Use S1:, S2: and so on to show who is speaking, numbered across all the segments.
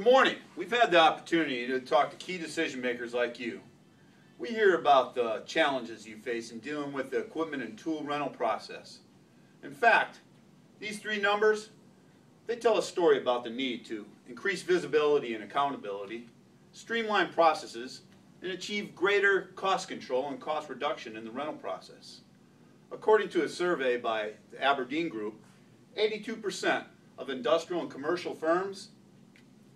S1: Good morning. We've had the opportunity to talk to key decision makers like you. We hear about the challenges you face in dealing with the equipment and tool rental process. In fact, these three numbers, they tell a story about the need to increase visibility and accountability, streamline processes, and achieve greater cost control and cost reduction in the rental process. According to a survey by the Aberdeen Group, 82% of industrial and commercial firms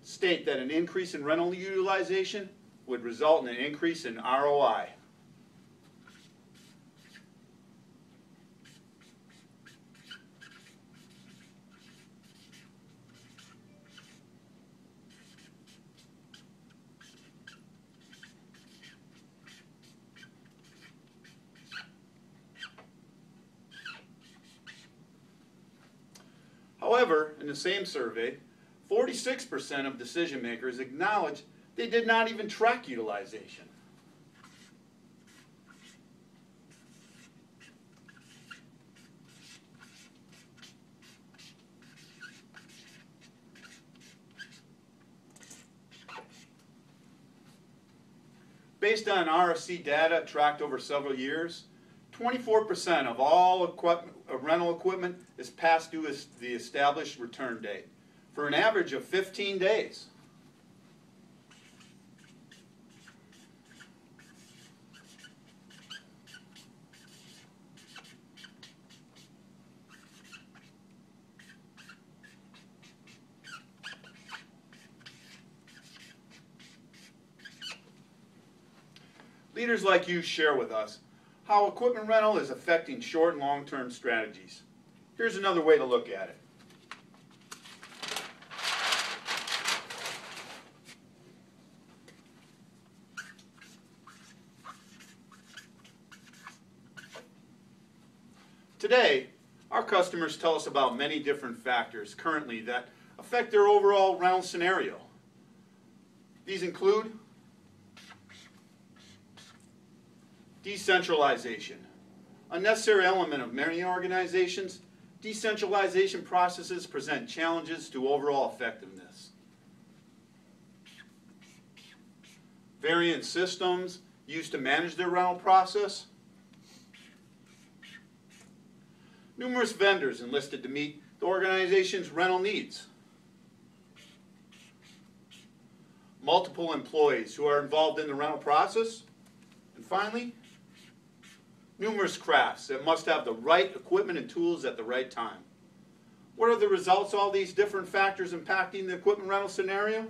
S1: state that an increase in rental utilization would result in an increase in ROI. However, in the same survey, 46% of decision makers acknowledge they did not even track utilization. Based on RSC data tracked over several years, 24% of all equipment, rental equipment is past due the established return date for an average of 15 days. Leaders like you share with us how equipment rental is affecting short and long-term strategies. Here's another way to look at it. Today, our customers tell us about many different factors currently that affect their overall rental scenario. These include decentralization. A necessary element of many organizations, decentralization processes present challenges to overall effectiveness. Variant systems used to manage their rental process numerous vendors enlisted to meet the organization's rental needs. Multiple employees who are involved in the rental process. And finally, numerous crafts that must have the right equipment and tools at the right time. What are the results all these different factors impacting the equipment rental scenario?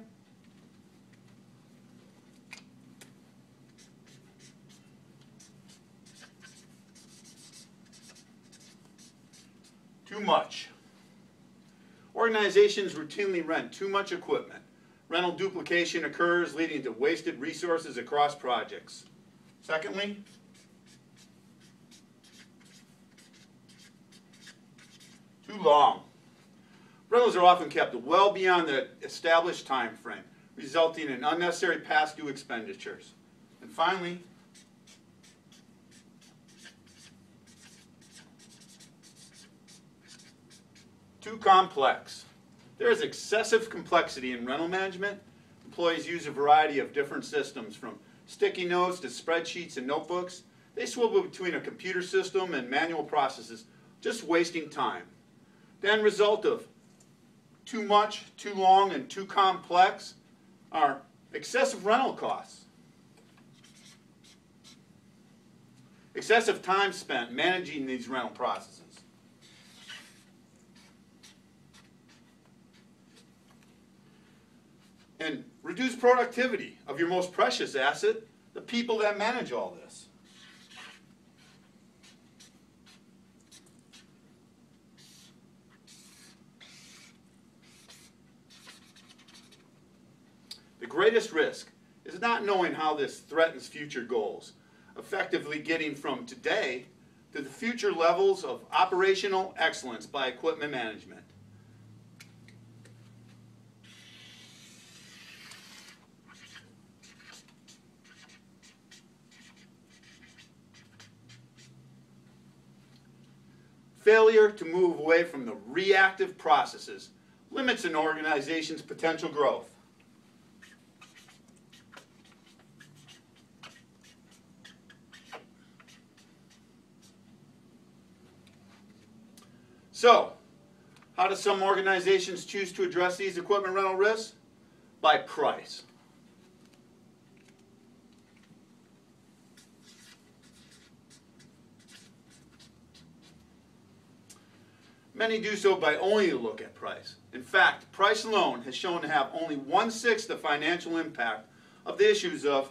S1: Too much. Organizations routinely rent too much equipment. Rental duplication occurs, leading to wasted resources across projects. Secondly, too long. Rentals are often kept well beyond the established time frame, resulting in unnecessary past due expenditures. And finally, too complex. There is excessive complexity in rental management. Employees use a variety of different systems from sticky notes to spreadsheets and notebooks. They swivel between a computer system and manual processes, just wasting time. The end result of too much, too long, and too complex are excessive rental costs. Excessive time spent managing these rental processes. And reduce productivity of your most precious asset, the people that manage all this. The greatest risk is not knowing how this threatens future goals, effectively getting from today to the future levels of operational excellence by equipment management. failure to move away from the reactive processes limits an organization's potential growth. So, how do some organizations choose to address these equipment rental risks? By price. Many do so by only look at price. In fact, price alone has shown to have only one-sixth the financial impact of the issues of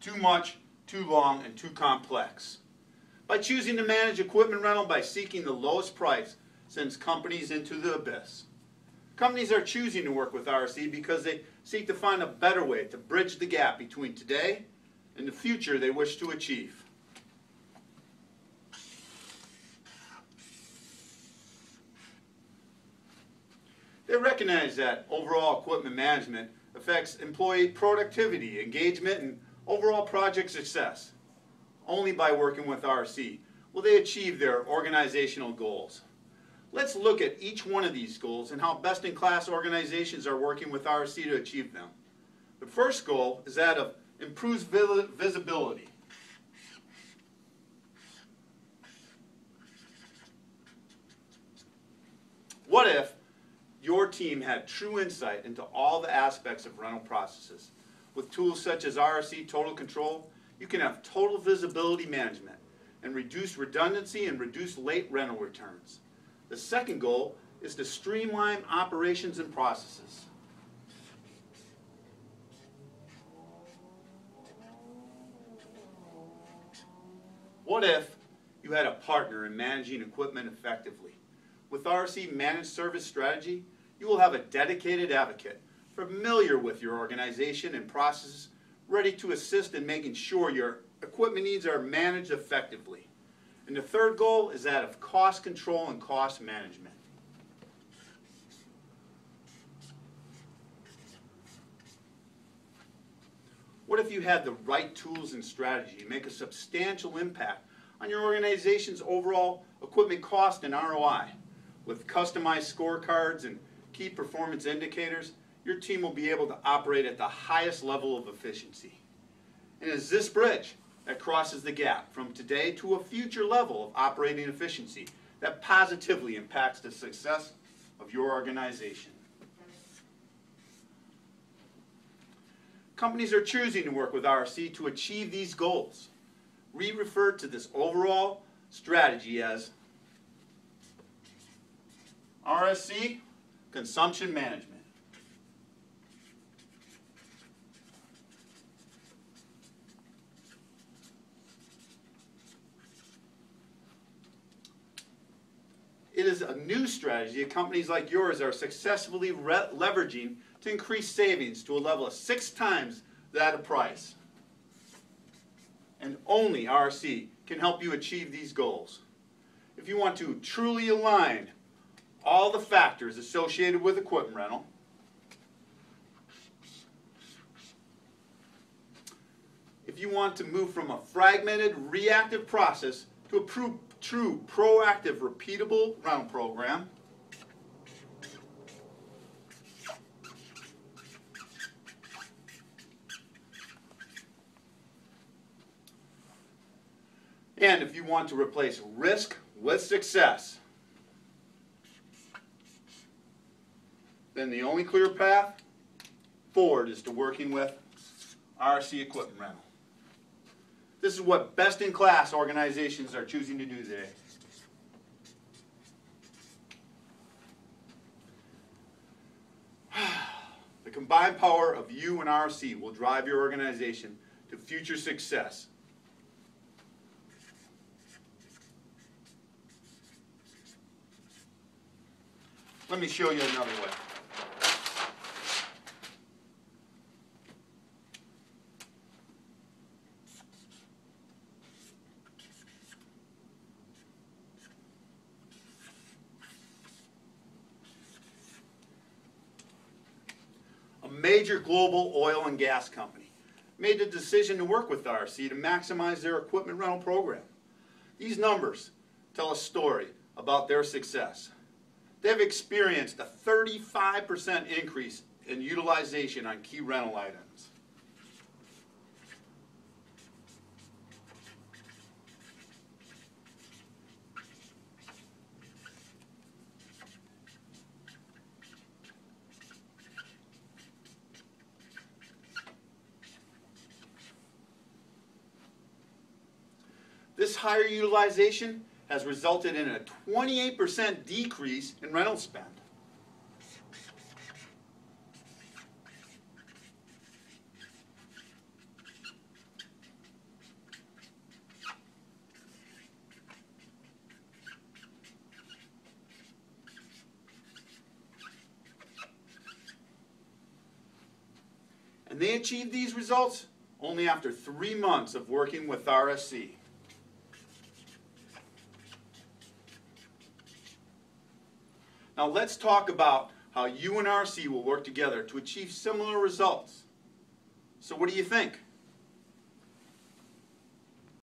S1: too much, too long, and too complex. By choosing to manage equipment rental by seeking the lowest price sends companies into the abyss. Companies are choosing to work with RSC because they seek to find a better way to bridge the gap between today and the future they wish to achieve. They recognize that overall equipment management affects employee productivity, engagement, and overall project success. Only by working with RC will they achieve their organizational goals. Let's look at each one of these goals and how best-in-class organizations are working with RC to achieve them. The first goal is that of improved visibility. What if your team had true insight into all the aspects of rental processes? With tools such as RSC Total Control, you can have total visibility management and reduce redundancy and reduce late rental returns. The second goal is to streamline operations and processes. What if you had a partner in managing equipment effectively? With RC Managed Service Strategy, you will have a dedicated advocate familiar with your organization and processes, ready to assist in making sure your equipment needs are managed effectively. And the third goal is that of cost control and cost management. What if you had the right tools and strategy to make a substantial impact on your organization's overall equipment cost and ROI? With customized scorecards and key performance indicators, your team will be able to operate at the highest level of efficiency. And it's this bridge that crosses the gap from today to a future level of operating efficiency that positively impacts the success of your organization. Companies are choosing to work with RSC to achieve these goals. We refer to this overall strategy as RSC Consumption Management. It is a new strategy that companies like yours are successfully leveraging to increase savings to a level of six times that of price. And only RC can help you achieve these goals. If you want to truly align all the factors associated with equipment rental, if you want to move from a fragmented reactive process to a true proactive repeatable rental program. And if you want to replace risk with success, then the only clear path forward is to working with RC Equipment Rental. This is what best-in-class organizations are choosing to do today. The combined power of you and RC will drive your organization to future success. Let me show you another way. A major global oil and gas company made the decision to work with RC to maximize their equipment rental program. These numbers tell a story about their success. They've experienced a 35% increase in utilization on key rental items. This higher utilization has resulted in a 28% decrease in rental spend. And they achieved these results only after three months of working with RSC. Now let's talk about how you and RC will work together to achieve similar results. So what do you think?